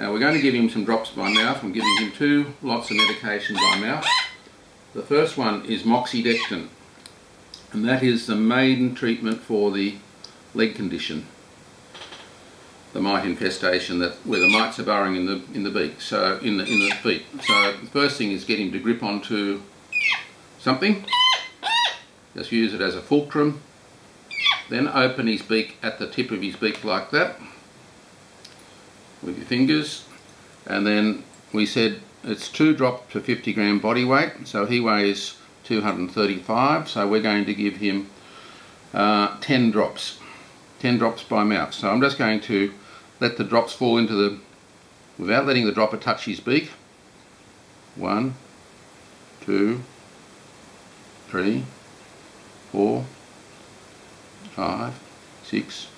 Now we're going to give him some drops by mouth. I'm giving him two lots of medication by mouth. The first one is moxidectin and that is the maiden treatment for the leg condition the mite infestation that where the mites are burrowing in the in the beak so in the in the feet so the first thing is get him to grip onto something just use it as a fulcrum then open his beak at the tip of his beak like that with your fingers. And then we said it's two drops per 50 gram body weight. So he weighs 235 so we're going to give him uh, 10 drops. 10 drops by mouth. So I'm just going to let the drops fall into the without letting the dropper touch his beak. One two three four five six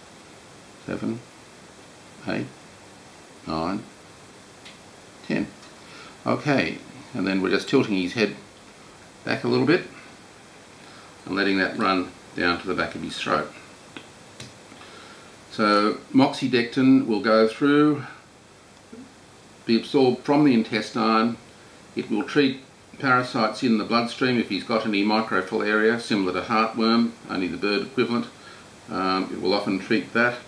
seven eight nine ten okay and then we're just tilting his head back a little bit and letting that run down to the back of his throat. So moxidectin will go through, be absorbed from the intestine, it will treat parasites in the bloodstream if he's got any microfilaria similar to heartworm, only the bird equivalent. Um, it will often treat that.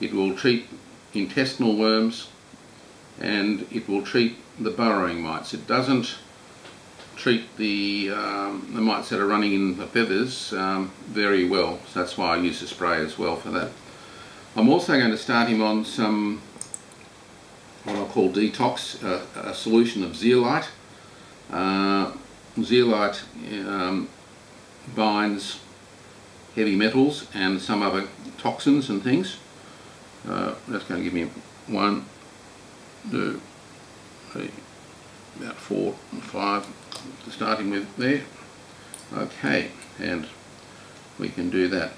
It will treat intestinal worms and it will treat the burrowing mites. It doesn't treat the, um, the mites that are running in the feathers um, very well. So that's why I use the spray as well for that. I'm also going to start him on some what I'll call detox, uh, a solution of zeolite. Uh, zeolite um, binds heavy metals and some other toxins and things. Uh, that's going to give me one, two, three, about four, and five, starting with there. Okay, and we can do that.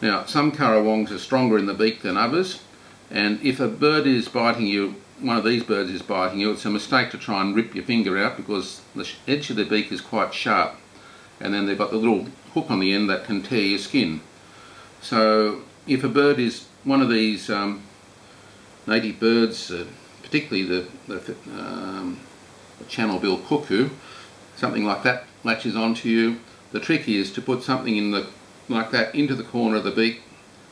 Now, some currawongs are stronger in the beak than others, and if a bird is biting you, one of these birds is biting you, it's a mistake to try and rip your finger out because the edge of the beak is quite sharp, and then they've got the little hook on the end that can tear your skin. So, if a bird is one of these um, native birds, uh, particularly the, the um, channel bill cuckoo, something like that latches onto you. The trick is to put something in the like that into the corner of the beak,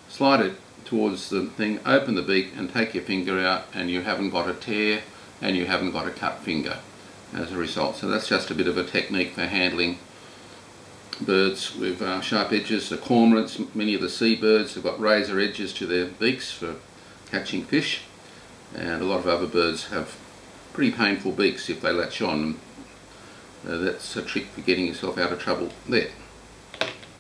slide it towards the thing, open the beak and take your finger out and you haven't got a tear and you haven't got a cut finger as a result. So that's just a bit of a technique for handling birds with uh, sharp edges. The cormorants, many of the seabirds have got razor edges to their beaks for catching fish and a lot of other birds have pretty painful beaks if they latch on. Uh, that's a trick for getting yourself out of trouble there.